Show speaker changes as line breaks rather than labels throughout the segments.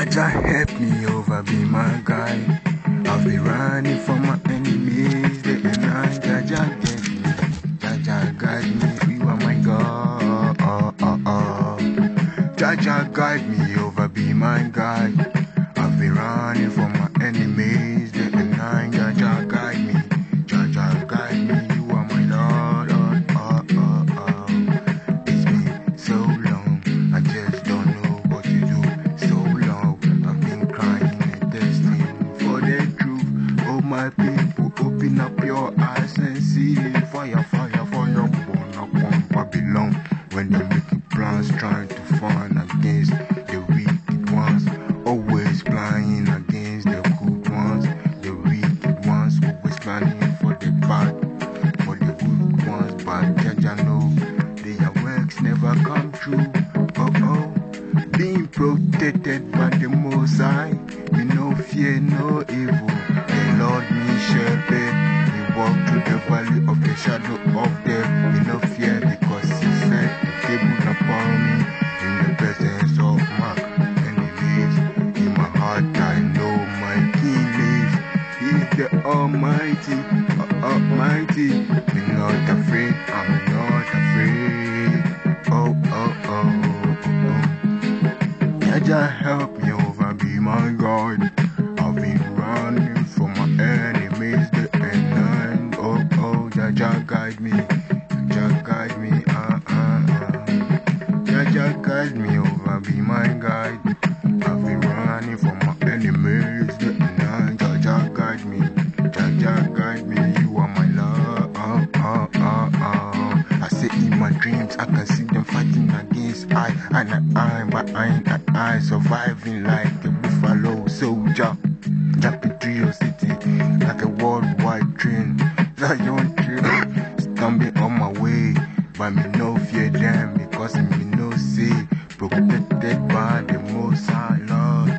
Jah Jah help me over, be my guide. I've been running from my enemies, day and night. Jah Jah get me, Jah Jah guide me, you are my God. Jah Jah guide me over, be my guide. I've been running from open up your eyes and see fire, fire, fire, burn upon Babylon. When they're making plans, trying to find against the wicked ones, always flying against the good ones. The wicked ones always planning for the bad, for the good ones. But Jah Jah know their works never come true. Oh, by the Most we no fear no evil. The Lord me shepherd, we walk through the valley of the shadow of death. We no fear because He set the table upon me in the presence of my enemies. In my heart I know my King lives. He's the Almighty, Almighty. Be not afraid, I'm oh, Jah Jah guide me, Jah Jah guide me, ah ah ah. Jah Jah guide me over, be my guide. I've been running from my enemies, the end. Jah Jah guide me, Jah Jah guide me, you are my love. Ah ah ah ah. I say in my dreams, I can see them fighting against I and I, but I ain't an I surviving like a Stumbling on my way. But me no fear them because me no see protected by the most high Lord.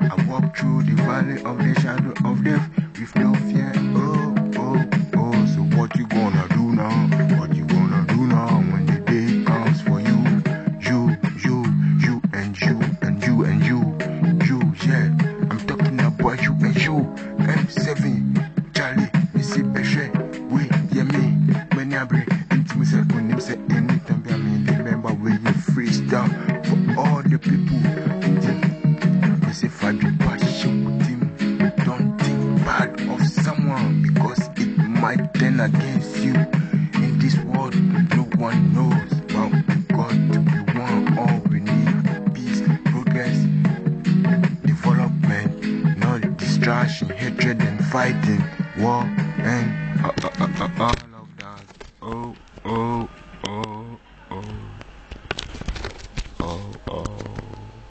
I walk through the valley of the shadow of death with no fear. Many abre, intimate say when him say anytime, I mean, remember when you freestyle for all the people. Me say Fabio shoot him. Don't think bad of someone because it might turn against you. In this world, no one knows about God to be one. All we need peace, progress, development, not distraction, hatred, and fighting, war and uh, uh, uh, oh, oh.